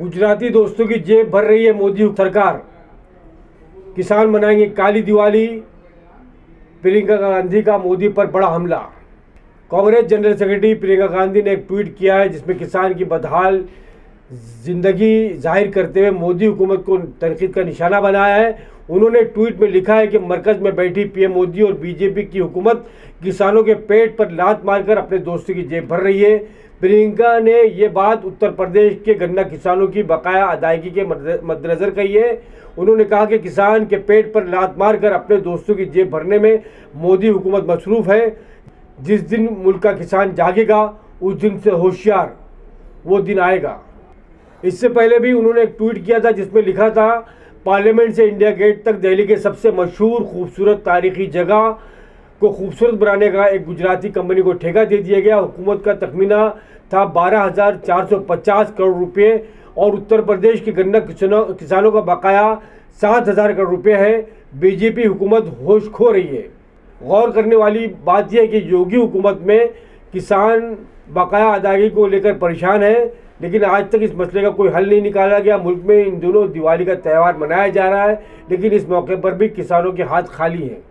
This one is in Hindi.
गुजराती दोस्तों की जेब भर रही है मोदी सरकार। किसान मनाएँगे काली दिवाली, प्रियंका गांधी का मोदी पर बड़ा हमला। कांग्रेस जनरल सेक्रेटरी प्रियंका गांधी ने एक ट्वीट किया है जिसमें किसान की बदहाल ज़िंदगी ज़ाहिर करते हुए मोदी हुकूमत को तनकीद का निशाना बनाया है। उन्होंने ट्वीट में लिखा है कि मरकज में बैठी पीएम मोदी और बीजेपी की हुकूमत किसानों के पेट पर लात मारकर अपने दोस्तों की जेब भर रही है। प्रियंका ने ये बात उत्तर प्रदेश के गन्ना किसानों की बकाया अदायगी के मद्देनज़र कही है। उन्होंने कहा कि किसान के पेट पर लात मारकर अपने दोस्तों की जेब भरने में मोदी हुकूमत मसरूफ़ है। जिस दिन मुल्क का किसान जागेगा, उस दिन से होशियार वो दिन आएगा। इससे पहले भी उन्होंने एक ट्वीट किया था जिसमें लिखा था, पार्लियामेंट से इंडिया गेट तक दिल्ली के सबसे मशहूर, खूबसूरत, तारीखी जगह को खूबसूरत बनाने का एक गुजराती कंपनी को ठेका दे दिया गया। हुकूमत का तखमीना था बारह हज़ार चार सौ पचास करोड़ रुपये और उत्तर प्रदेश के गन्ना किसानों किसानों का बकाया सात हज़ार करोड़ रुपये है। बीजेपी हुकूमत होश खो रही है। गौर करने वाली बात यह है कि योगी हुकूमत में किसान बकाया अदायगी को लेकर परेशान है, लेकिन आज तक इस मसले का कोई हल नहीं निकाला गया। मुल्क में इन दोनों दिवाली का त्यौहार मनाया जा रहा है, लेकिन इस मौके पर भी किसानों के हाथ खाली हैं।